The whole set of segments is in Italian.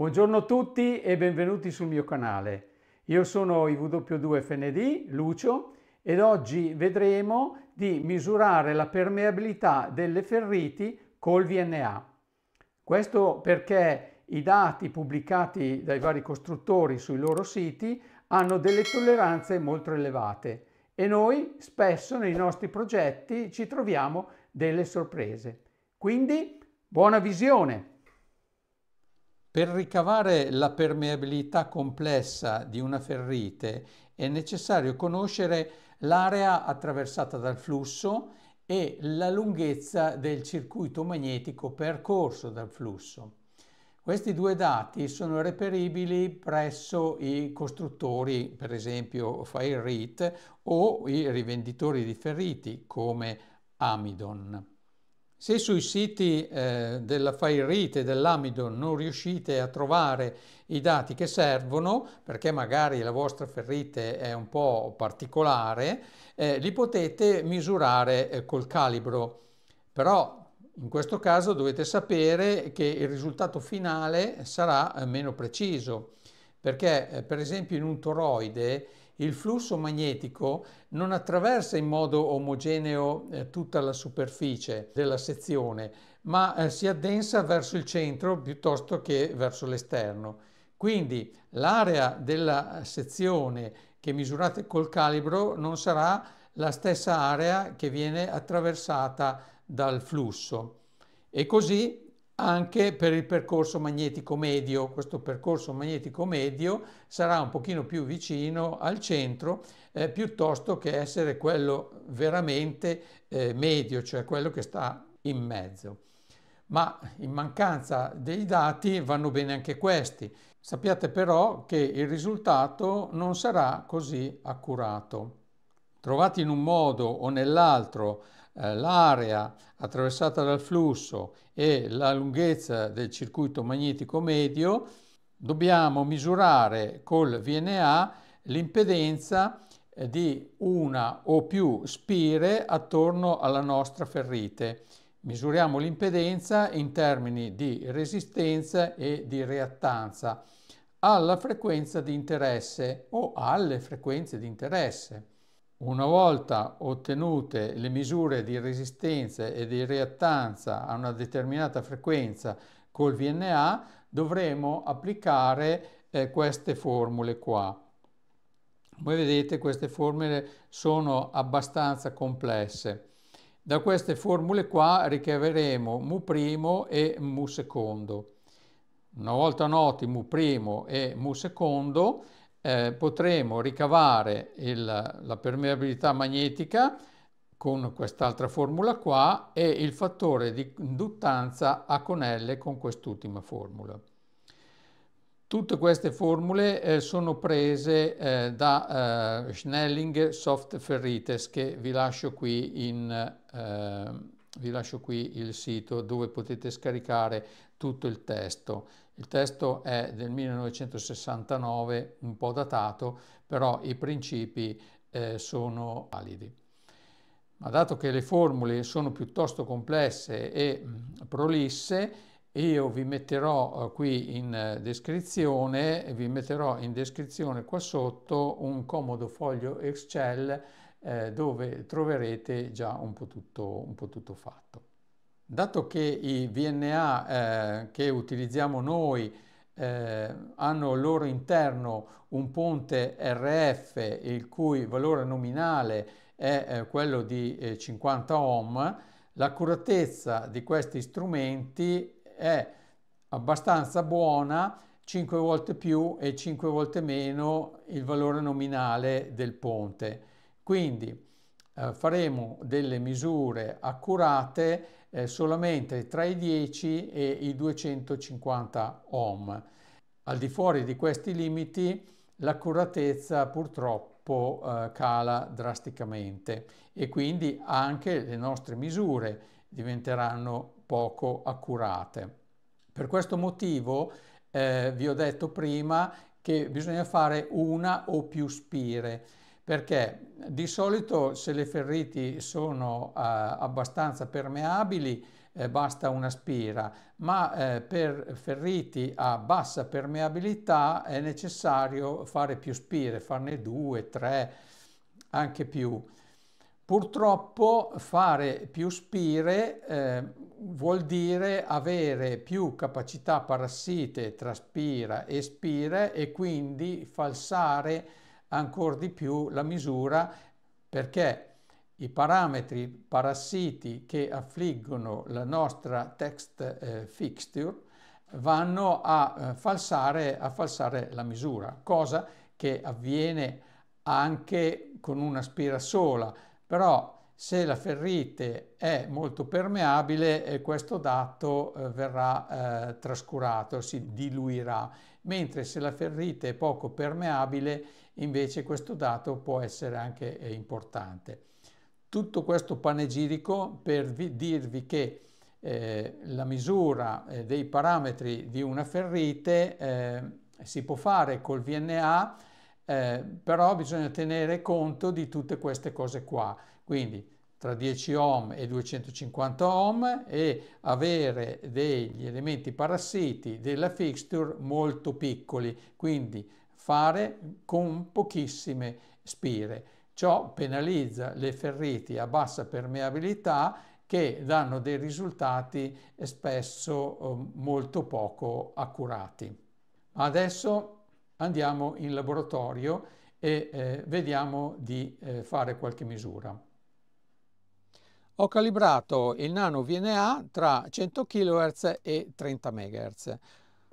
Buongiorno a tutti e benvenuti sul mio canale. Io sono IW2FND, Lucio, ed oggi vedremo di misurare la permeabilità delle ferriti col VNA. Questo perché i dati pubblicati dai vari costruttori sui loro siti hanno delle tolleranze molto elevate e noi spesso nei nostri progetti ci troviamo delle sorprese. Quindi buona visione! Per ricavare la permeabilità complessa di una ferrite è necessario conoscere l'area attraversata dal flusso e la lunghezza del circuito magnetico percorso dal flusso. Questi due dati sono reperibili presso i costruttori, per esempio FireRite, o i rivenditori di ferriti come Amidon. Se sui siti eh, della FireRite e dell'Amidon non riuscite a trovare i dati che servono, perché magari la vostra ferrite è un po' particolare, eh, li potete misurare eh, col calibro. Però in questo caso dovete sapere che il risultato finale sarà eh, meno preciso, perché eh, per esempio in un toroide il flusso magnetico non attraversa in modo omogeneo eh, tutta la superficie della sezione, ma eh, si addensa verso il centro piuttosto che verso l'esterno. Quindi l'area della sezione che misurate col calibro non sarà la stessa area che viene attraversata dal flusso. E così anche per il percorso magnetico medio. Questo percorso magnetico medio sarà un pochino più vicino al centro eh, piuttosto che essere quello veramente eh, medio, cioè quello che sta in mezzo. Ma in mancanza dei dati vanno bene anche questi. Sappiate però che il risultato non sarà così accurato. Trovati in un modo o nell'altro eh, l'area attraversata dal flusso e la lunghezza del circuito magnetico medio, dobbiamo misurare col VNA l'impedenza eh, di una o più spire attorno alla nostra ferrite. Misuriamo l'impedenza in termini di resistenza e di reattanza alla frequenza di interesse o alle frequenze di interesse. Una volta ottenute le misure di resistenza e di reattanza a una determinata frequenza col VNA, dovremo applicare eh, queste formule qua. Voi vedete queste formule sono abbastanza complesse. Da queste formule qua ricaveremo mu e mu. Una volta noti mu e mu eh, potremo ricavare il, la permeabilità magnetica con quest'altra formula qua e il fattore di induttanza A con L con quest'ultima formula. Tutte queste formule eh, sono prese eh, da eh, Schnelling Soft Ferrites che vi lascio, qui in, eh, vi lascio qui il sito dove potete scaricare tutto il testo. Il testo è del 1969, un po' datato, però i principi eh, sono validi. Ma dato che le formule sono piuttosto complesse e prolisse, io vi metterò uh, qui in uh, descrizione, vi metterò in descrizione qua sotto un comodo foglio Excel eh, dove troverete già un po' tutto, un po tutto fatto. Dato che i VNA eh, che utilizziamo noi eh, hanno al loro interno un ponte RF il cui valore nominale è eh, quello di 50 ohm, l'accuratezza di questi strumenti è abbastanza buona, 5 volte più e 5 volte meno il valore nominale del ponte. Quindi eh, faremo delle misure accurate eh, solamente tra i 10 e i 250 ohm. Al di fuori di questi limiti l'accuratezza purtroppo eh, cala drasticamente e quindi anche le nostre misure diventeranno poco accurate. Per questo motivo eh, vi ho detto prima che bisogna fare una o più spire perché di solito se le ferriti sono eh, abbastanza permeabili eh, basta una spira, ma eh, per ferriti a bassa permeabilità è necessario fare più spire, farne due, tre, anche più. Purtroppo fare più spire eh, vuol dire avere più capacità parassite tra spira e spire e quindi falsare ancora di più la misura perché i parametri parassiti che affliggono la nostra text eh, fixture vanno a, eh, falsare, a falsare la misura, cosa che avviene anche con una spira sola, però se la ferrite è molto permeabile questo dato eh, verrà eh, trascurato, si diluirà, mentre se la ferrite è poco permeabile invece questo dato può essere anche eh, importante. Tutto questo panegirico per dirvi che eh, la misura eh, dei parametri di una ferrite eh, si può fare col VNA, eh, però bisogna tenere conto di tutte queste cose qua. Quindi tra 10 ohm e 250 ohm e avere degli elementi parassiti della fixture molto piccoli, quindi fare con pochissime spire. Ciò penalizza le ferriti a bassa permeabilità che danno dei risultati spesso eh, molto poco accurati. Adesso andiamo in laboratorio e eh, vediamo di eh, fare qualche misura. Ho calibrato il nano VNA tra 100 kHz e 30 MHz.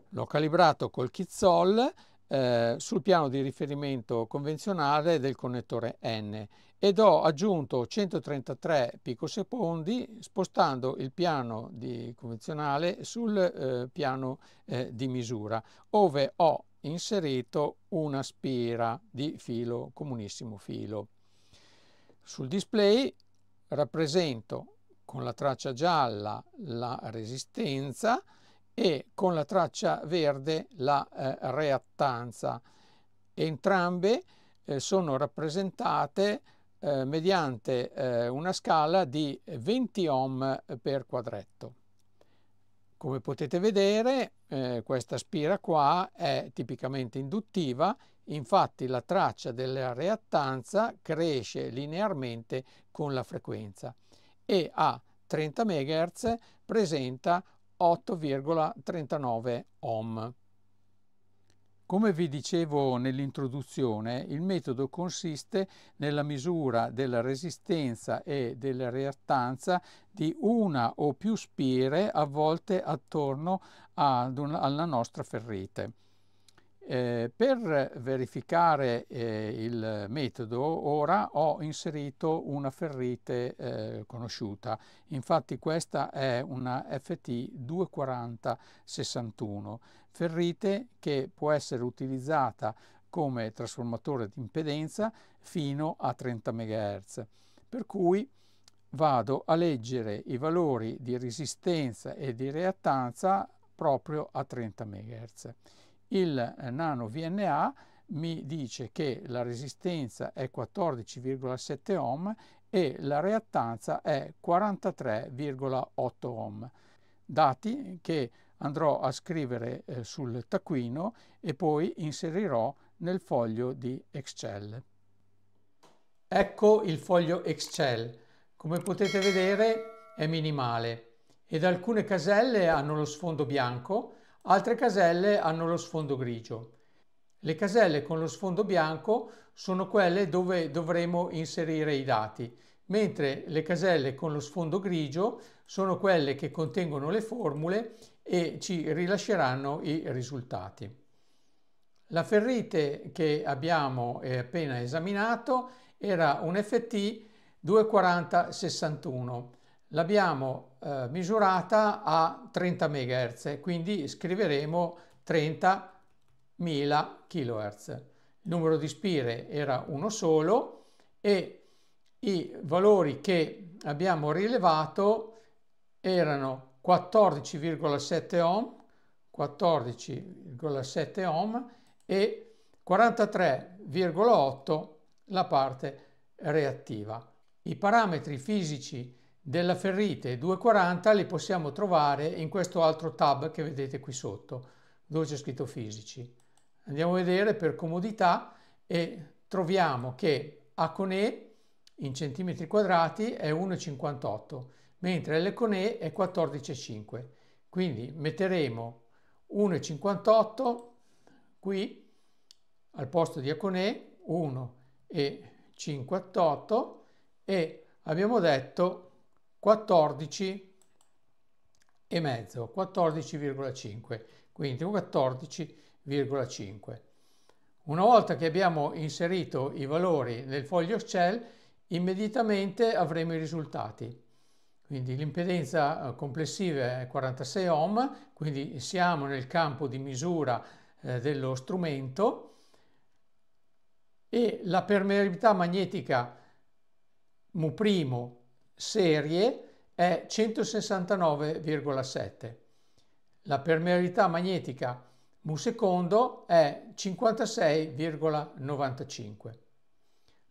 L'ho calibrato col Kitzol eh, sul piano di riferimento convenzionale del connettore N ed ho aggiunto 133 picosecondi spostando il piano convenzionale sul eh, piano eh, di misura ove ho inserito una spira di filo comunissimo filo. Sul display rappresento con la traccia gialla la resistenza e con la traccia verde la eh, reattanza. Entrambe eh, sono rappresentate eh, mediante eh, una scala di 20 ohm per quadretto. Come potete vedere eh, questa spira qua è tipicamente induttiva, infatti la traccia della reattanza cresce linearmente con la frequenza e a 30 MHz presenta 8,39 ohm. Come vi dicevo nell'introduzione, il metodo consiste nella misura della resistenza e della reattanza di una o più spire avvolte attorno una, alla nostra ferrite. Eh, per verificare eh, il metodo ora ho inserito una ferrite eh, conosciuta, infatti questa è una FT 24061, ferrite che può essere utilizzata come trasformatore di impedenza fino a 30 MHz, per cui vado a leggere i valori di resistenza e di reattanza proprio a 30 MHz il nano VNA mi dice che la resistenza è 14,7 ohm e la reattanza è 43,8 ohm, dati che andrò a scrivere eh, sul taccuino e poi inserirò nel foglio di Excel. Ecco il foglio Excel. Come potete vedere è minimale ed alcune caselle hanno lo sfondo bianco Altre caselle hanno lo sfondo grigio. Le caselle con lo sfondo bianco sono quelle dove dovremo inserire i dati, mentre le caselle con lo sfondo grigio sono quelle che contengono le formule e ci rilasceranno i risultati. La ferrite che abbiamo appena esaminato era un FT 24061 l'abbiamo eh, misurata a 30 MHz, quindi scriveremo 30.000 kHz. Il numero di spire era uno solo e i valori che abbiamo rilevato erano 14,7 ohm, 14,7 ohm e 43,8 la parte reattiva. I parametri fisici della ferrite 240 li possiamo trovare in questo altro tab che vedete qui sotto, dove c'è scritto fisici. Andiamo a vedere per comodità e troviamo che A con E in centimetri quadrati è 1,58, mentre L con E è 14,5. Quindi metteremo 1,58 qui al posto di A con E, 1,58 e abbiamo detto 14 e mezzo, 14,5, quindi 14,5. Una volta che abbiamo inserito i valori nel foglio Excel, immediatamente avremo i risultati. Quindi l'impedenza eh, complessiva è 46 ohm, quindi siamo nel campo di misura eh, dello strumento e la permeabilità magnetica mu' serie è 169,7. La permeabilità magnetica mu secondo è 56,95.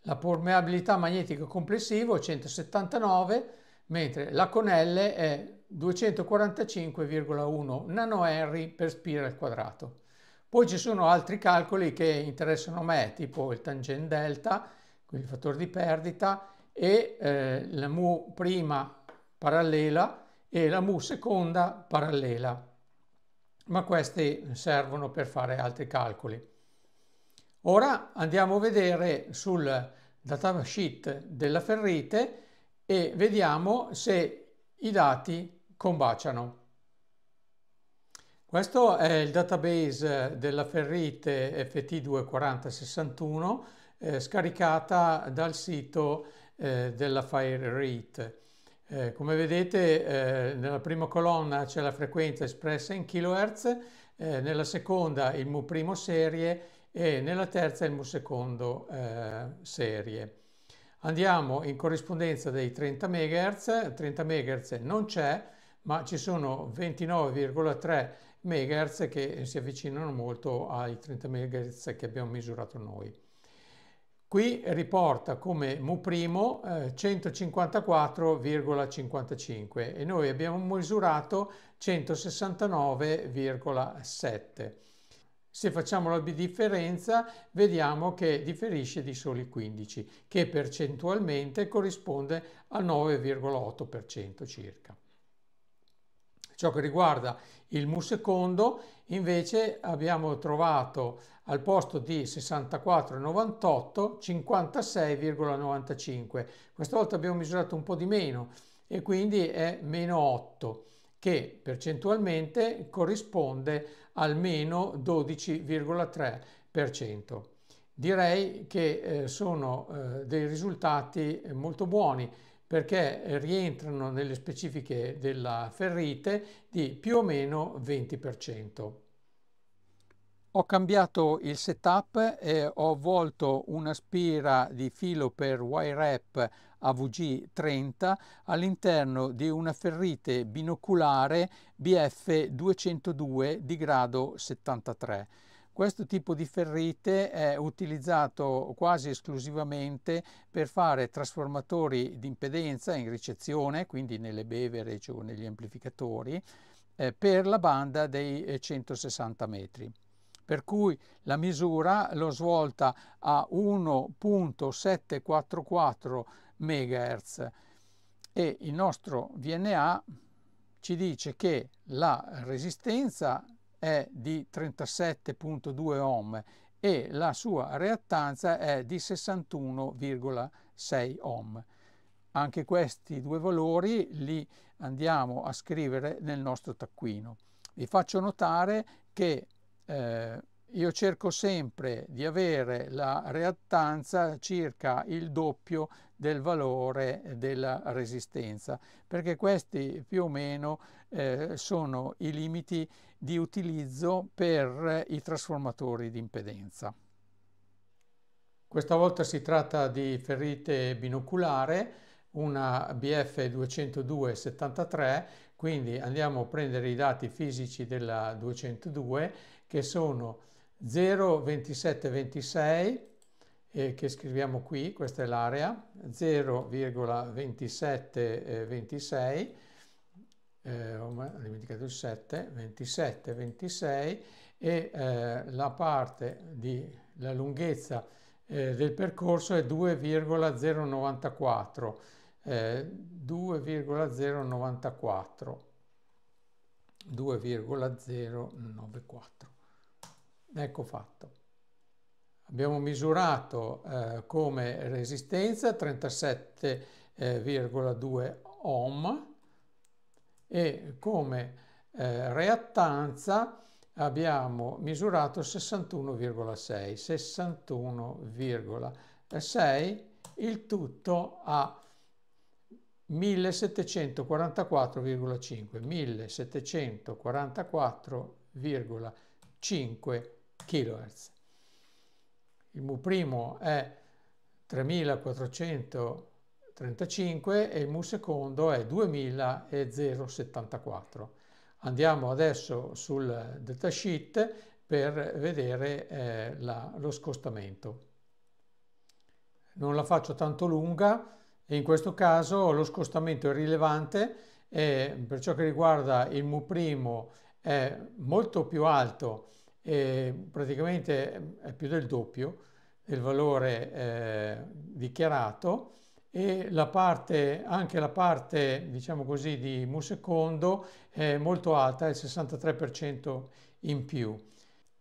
La permeabilità magnetica complessiva è 179, mentre la con L è 245,1 nanohenry per spira al quadrato. Poi ci sono altri calcoli che interessano a me, tipo il tangent delta, quindi il fattore di perdita, e eh, la mu prima parallela e la mu seconda parallela, ma questi servono per fare altri calcoli. Ora andiamo a vedere sul datasheet della ferrite e vediamo se i dati combaciano. Questo è il database della ferrite FT24061 eh, scaricata dal sito eh, della fire rate. Eh, come vedete eh, nella prima colonna c'è la frequenza espressa in kHz, eh, nella seconda il mu primo serie e nella terza il mu secondo eh, serie. Andiamo in corrispondenza dei 30 MHz, 30 MHz non c'è, ma ci sono 29,3 MHz che si avvicinano molto ai 30 MHz che abbiamo misurato noi. Qui riporta come mu' eh, 154,55 e noi abbiamo misurato 169,7. Se facciamo la differenza vediamo che differisce di soli 15, che percentualmente corrisponde al 9,8% circa. Ciò che riguarda il mu secondo invece abbiamo trovato al posto di 64,98 56,95. Questa volta abbiamo misurato un po' di meno e quindi è meno 8 che percentualmente corrisponde al meno 12,3%. Direi che eh, sono eh, dei risultati molto buoni perché rientrano nelle specifiche della ferrite di più o meno 20%. Ho cambiato il setup e ho avvolto una spira di filo per wire-up AVG30 all'interno di una ferrite binoculare BF202 di grado 73. Questo tipo di ferrite è utilizzato quasi esclusivamente per fare trasformatori di impedenza in ricezione, quindi nelle beverage o negli amplificatori, eh, per la banda dei 160 metri. Per cui la misura l'ho svolta a 1.744 MHz e il nostro VNA ci dice che la resistenza è di 37.2 ohm e la sua reattanza è di 61,6 ohm. Anche questi due valori li andiamo a scrivere nel nostro taccuino. Vi faccio notare che eh, io cerco sempre di avere la reattanza circa il doppio del valore della resistenza, perché questi più o meno eh, sono i limiti di utilizzo per i trasformatori di impedenza. Questa volta si tratta di ferrite binoculare, una BF 202-73, quindi andiamo a prendere i dati fisici della 202 che sono 0,2726 eh, che scriviamo qui, questa è l'area, 0,2726, eh, ho dimenticato il 7, 27, 26 e eh, la parte di la lunghezza eh, del percorso è 2,094 eh, 2,094 2,094 ecco fatto. Abbiamo misurato eh, come resistenza 37,2 ohm e come eh, reattanza abbiamo misurato 61,6 61,6 il tutto a 1744,5 1744,5 kHz il mu è 3435 e il mu secondo è 2074 Andiamo adesso sul datasheet per vedere eh, la, lo scostamento. Non la faccio tanto lunga e in questo caso lo scostamento è rilevante e per ciò che riguarda il mu è molto più alto e praticamente è più del doppio del valore eh, dichiarato e la parte, anche la parte diciamo così di mu secondo è molto alta, è il 63% in più.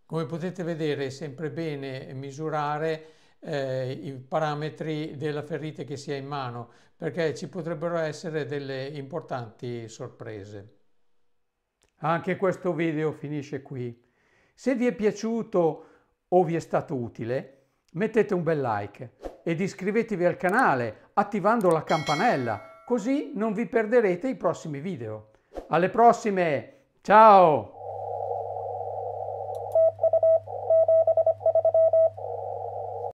Come potete vedere è sempre bene misurare eh, i parametri della ferrite che si ha in mano perché ci potrebbero essere delle importanti sorprese. Anche questo video finisce qui. Se vi è piaciuto o vi è stato utile, mettete un bel like ed iscrivetevi al canale attivando la campanella, così non vi perderete i prossimi video. Alle prossime, ciao!